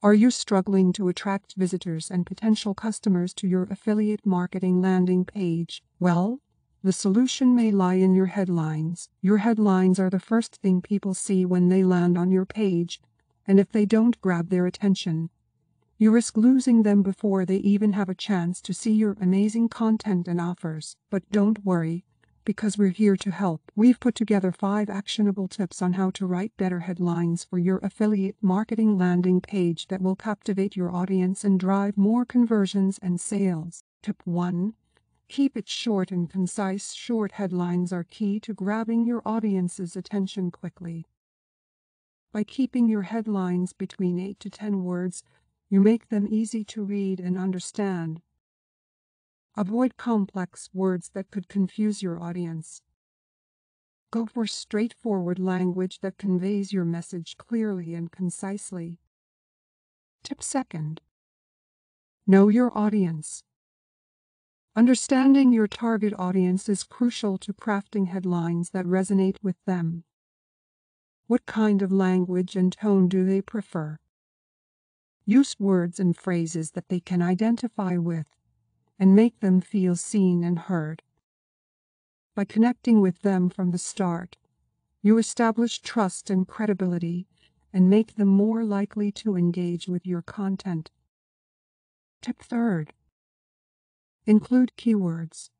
Are you struggling to attract visitors and potential customers to your affiliate marketing landing page? Well, the solution may lie in your headlines. Your headlines are the first thing people see when they land on your page, and if they don't grab their attention, you risk losing them before they even have a chance to see your amazing content and offers. But don't worry, because we're here to help. We've put together five actionable tips on how to write better headlines for your affiliate marketing landing page that will captivate your audience and drive more conversions and sales. Tip 1 Keep it short and concise. Short headlines are key to grabbing your audience's attention quickly. By keeping your headlines between 8 to 10 words, you make them easy to read and understand. Avoid complex words that could confuse your audience. Go for straightforward language that conveys your message clearly and concisely. Tip second Know your audience. Understanding your target audience is crucial to crafting headlines that resonate with them. What kind of language and tone do they prefer? Use words and phrases that they can identify with and make them feel seen and heard. By connecting with them from the start, you establish trust and credibility and make them more likely to engage with your content. Tip third Include keywords.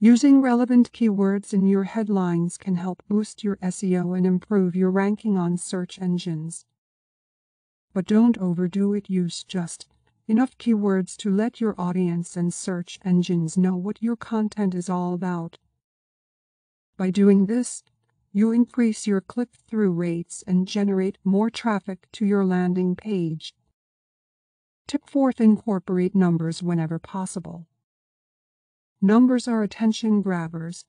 Using relevant keywords in your headlines can help boost your SEO and improve your ranking on search engines. But don't overdo it, use just enough keywords to let your audience and search engines know what your content is all about. By doing this, you increase your click through rates and generate more traffic to your landing page. Tip fourth, incorporate numbers whenever possible. Numbers are attention grabbers,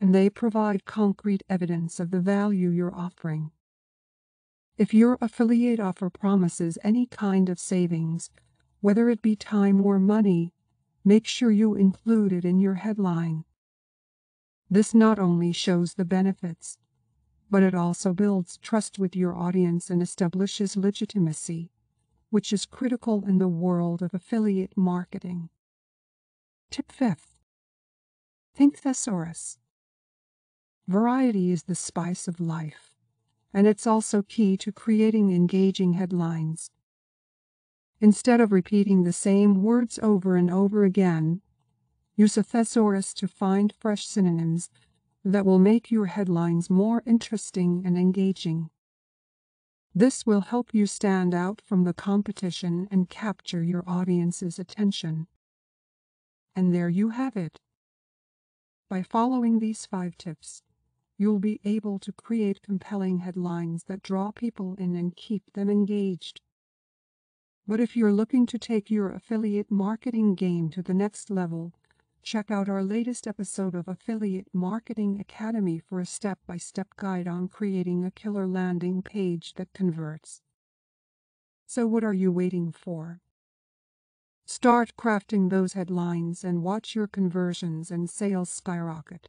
and they provide concrete evidence of the value you're offering. If your affiliate offer promises any kind of savings, whether it be time or money, make sure you include it in your headline. This not only shows the benefits, but it also builds trust with your audience and establishes legitimacy which is critical in the world of affiliate marketing. Tip fifth Think thesaurus. Variety is the spice of life, and it's also key to creating engaging headlines. Instead of repeating the same words over and over again, use a thesaurus to find fresh synonyms that will make your headlines more interesting and engaging. This will help you stand out from the competition and capture your audience's attention. And there you have it. By following these five tips, you'll be able to create compelling headlines that draw people in and keep them engaged. But if you're looking to take your affiliate marketing game to the next level, Check out our latest episode of Affiliate Marketing Academy for a step by step guide on creating a killer landing page that converts. So, what are you waiting for? Start crafting those headlines and watch your conversions and sales skyrocket.